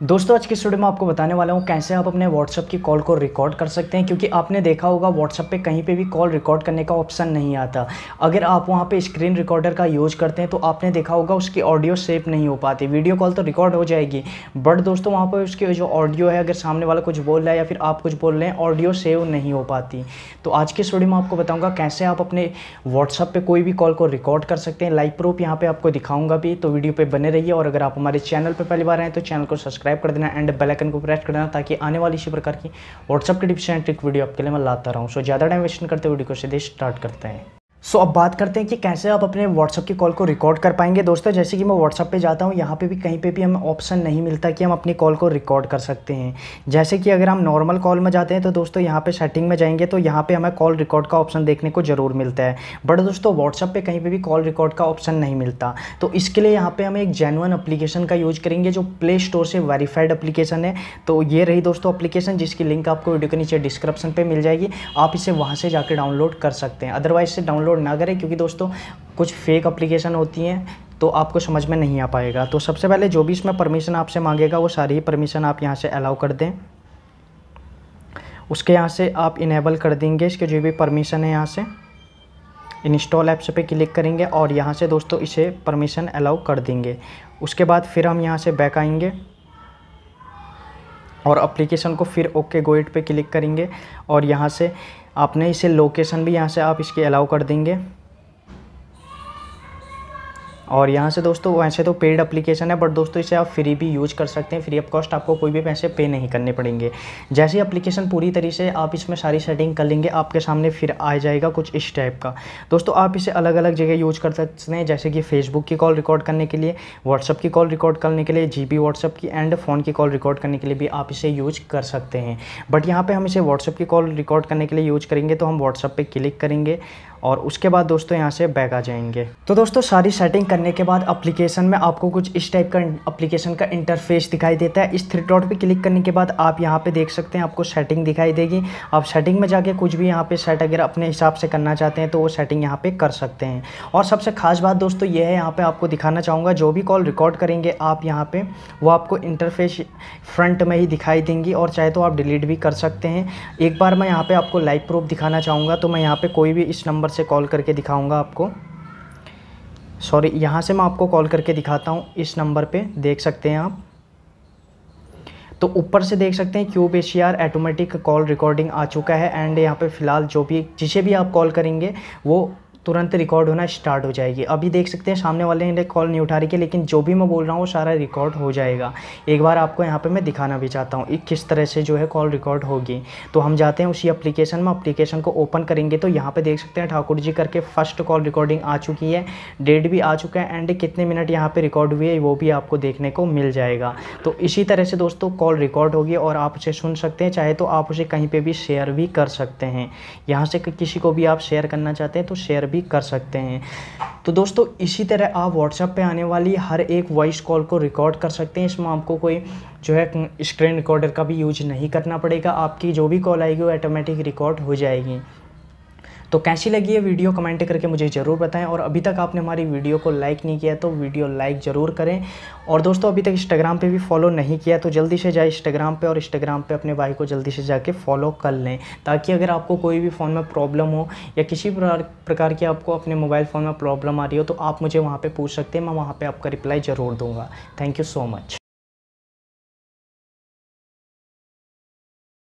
दोस्तों, आज की स्टूडियो में आपको बताने वाला हूँ कैसे आप अपने व्हाट्सअप की कॉल को रिकॉर्ड कर सकते हैं, क्योंकि आपने देखा होगा व्हाट्सअप पे कहीं पे भी कॉल रिकॉर्ड करने का ऑप्शन नहीं आता। अगर आप वहाँ पे स्क्रीन रिकॉर्डर का यूज़ करते हैं तो आपने देखा होगा उसकी ऑडियो सेव नहीं हो पाती। वीडियो कॉल तो रिकॉर्ड हो जाएगी बट दोस्तों, वहाँ पर उसकी जो ऑडियो है, अगर सामने वाला कुछ बोल रहा है या फिर आप कुछ बोल रहे हैं ऑडियो सेव नहीं हो पाती। तो आज की स्टूडियो में आपको बताऊँगा कैसे आप अपने व्हाट्सअप पर कोई भी कॉल को रिकॉर्ड कर सकते हैं। लाइव प्रूफ यहाँ पर आपको दिखाऊँगा भी तो वीडियो पर बने रहिए। और अगर आप हमारे चैनल पर पहली बार आए तो चैनल को सब्सक्राइब कर देना एंड बेल बेल आइकन को प्रेस कर देना ताकि आने वाली इसी प्रकार की व्हाट्सअप की डिप्स एंड ट्रिक वीडियो आपके लिए मैं लाता रहूँ। सो ज़्यादा टाइम वेस्ट करते वीडियो को सीधे स्टार्ट करते हैं। सो so, अब बात करते हैं कि कैसे आप अपने व्हाट्सअप की कॉल को रिकॉर्ड कर पाएँगे। दोस्तों जैसे कि मैं व्हाट्सअप पे जाता हूँ यहाँ पे भी कहीं पे भी हमें ऑप्शन नहीं मिलता कि हम अपनी कॉल को रिकॉर्ड कर सकते हैं। जैसे कि अगर हम नॉर्मल कॉल में जाते हैं तो दोस्तों यहाँ पे सेटिंग में जाएँगे तो यहाँ पे हमें कॉल रिकॉर्ड का ऑप्शन देखने को ज़रूर मिलता है। बट दोस्तों व्हाट्सअप पर कहीं पर भी कॉल रिकॉर्ड का ऑप्शन नहीं मिलता। तो इसके लिए यहाँ पर हम एक जेनुअन अप्लीकेशन का यूज़ करेंगे जो प्ले स्टोर से वेरीफाइड अप्लीकेशन है। तो ये रही दोस्तों अप्लीकेशन जिसकी लिंक आपको वीडियो के नीचे डिस्क्रिप्शन पर मिल जाएगी। आप इसे वहाँ से जाकर डाउनलोड कर सकते हैं। अदरवाइज़ से डाउनलोड ना करें, क्योंकि दोस्तों, कुछ फेक अप्लीकेशन होती हैं तो आपको समझ में नहीं आ पाएगा। तो सबसे पहले जो भी इसमें परमिशन आपसे मांगेगा, वो सारी ही परमिशन आप यहाँ से अलाउ कर दें। उसके यहाँ से आप इनेबल कर देंगे, इसके जो भी परमिशन है यहाँ से। इंस्टॉल ऐप्स पे क्लिक करेंगे और यहाँ से दोस्तों इसे परमिशन अलाउ कर देंगे। उसके बाद फिर हम यहाँ से बैक आएँगे और अप्लीकेशन को फिर ओके गोइट पे क्लिक करेंगे और यहाँ से आपने इसे लोकेशन भी यहाँ से आप इसके अलाउ कर देंगे। और यहाँ से दोस्तों, वैसे तो पेड अप्लीकेशन है बट दोस्तों इसे आप फ्री भी यूज़ कर सकते हैं। फ्री ऑफ़ कॉस्ट आपको कोई भी पैसे पे नहीं करने पड़ेंगे। जैसे अप्लीकेशन पूरी तरीके से आप इसमें सारी सेटिंग कर लेंगे, आपके सामने फिर आ जाएगा कुछ इस टाइप का। दोस्तों, आप इसे अलग अलग जगह यूज़ कर सकते हैं, जैसे कि फेसबुक की कॉल रिकॉर्ड करने के लिए व्हाट्सअप की कॉल रिकॉर्ड करने के लिए जी बी व्हाट्सअप की एंड फ़ोन की कॉल रिकॉर्ड करने के लिए भी आप इसे यूज़ कर सकते हैं। बट यहाँ पर हम इसे व्हाट्सअप की कॉल रिकॉर्ड करने के लिए यूज़ करेंगे तो हम व्हाट्सअप पर क्लिक करेंगे। और उसके बाद दोस्तों यहाँ से बैक आ जाएँगे। तो दोस्तों, सारी सेटिंग करने के बाद अप्लीकेशन में आपको कुछ इस टाइप का अप्लीकेशन का इंटरफेस दिखाई देता है। इस थ्री डॉट पे क्लिक करने के बाद आप यहाँ पे देख सकते हैं आपको सेटिंग दिखाई देगी। आप सेटिंग में जाके कुछ भी यहाँ पे सेट अगर अपने हिसाब से करना चाहते हैं तो वो सेटिंग यहाँ पर कर सकते हैं। और सबसे खास बात दोस्तों ये है, यहाँ पर आपको दिखाना चाहूँगा, जो भी कॉल रिकॉर्ड करेंगे, आप यहाँ पर वो आपको इंटरफेस फ्रंट में ही दिखाई देंगी और चाहे तो आप डिलीट भी कर सकते हैं। एक बार मैं यहाँ पर आपको लाइव प्रूफ दिखाना चाहूँगा तो मैं यहाँ पर कोई भी इस नंबर से कॉल करके दिखाऊँगा आपको। सॉरी, यहाँ से मैं आपको कॉल करके दिखाता हूँ। इस नंबर पे देख सकते हैं आप। तो ऊपर से देख सकते हैं, क्यूब एशियार ऑटोमेटिक कॉल रिकॉर्डिंग आ चुका है। एंड यहाँ पे फ़िलहाल जो भी, जिसे भी आप कॉल करेंगे, वो तुरंत रिकॉर्ड होना स्टार्ट हो जाएगी। अभी देख सकते हैं, सामने वाले ने कॉल नहीं उठा रही है लेकिन जो भी मैं बोल रहा हूँ, वो सारा रिकॉर्ड हो जाएगा। एक बार आपको यहाँ पे मैं दिखाना भी चाहता हूँ किस तरह से जो है कॉल रिकॉर्ड होगी। तो हम जाते हैं उसी अप्लीकेशन में। अप्लीकेशन को ओपन करेंगे तो यहाँ पर देख सकते हैं, ठाकुर जी करके फ़र्स्ट कॉल रिकॉर्डिंग आ चुकी है। डेट भी आ चुका है एंड कितने मिनट यहाँ पर रिकॉर्ड हुई है, वो भी आपको देखने को मिल जाएगा। तो इसी तरह से दोस्तों कॉल रिकॉर्ड होगी और आप उसे सुन सकते हैं, चाहे तो आप उसे कहीं पर भी शेयर भी कर सकते हैं। यहाँ से किसी को भी आप शेयर करना चाहते हैं तो शेयर भी कर सकते हैं। तो दोस्तों, इसी तरह आप व्हाट्सएप पे आने वाली हर एक वॉइस कॉल को रिकॉर्ड कर सकते हैं। इसमें आपको कोई जो है स्क्रीन रिकॉर्डर का भी यूज़ नहीं करना पड़ेगा। आपकी जो भी कॉल आएगी, वो ऑटोमेटिक रिकॉर्ड हो जाएगी। तो कैसी लगी है वीडियो? कमेंट करके मुझे ज़रूर बताएँ। और अभी तक आपने हमारी वीडियो को लाइक नहीं किया तो वीडियो लाइक ज़रूर करें। और दोस्तों, अभी तक इंस्टाग्राम पे भी फॉलो नहीं किया तो जल्दी से जाए इंस्टाग्राम पे और इंस्टाग्राम पे अपने भाई को जल्दी से जाके फॉलो कर लें। ताकि अगर आपको कोई भी फ़ोन में प्रॉब्लम हो या किसी प्रकार की आपको अपने मोबाइल फ़ोन में प्रॉब्लम आ रही हो तो आप मुझे वहाँ पर पूछ सकते हैं। मैं वहाँ पर आपका रिप्लाई ज़रूर दूँगा। Thank you so much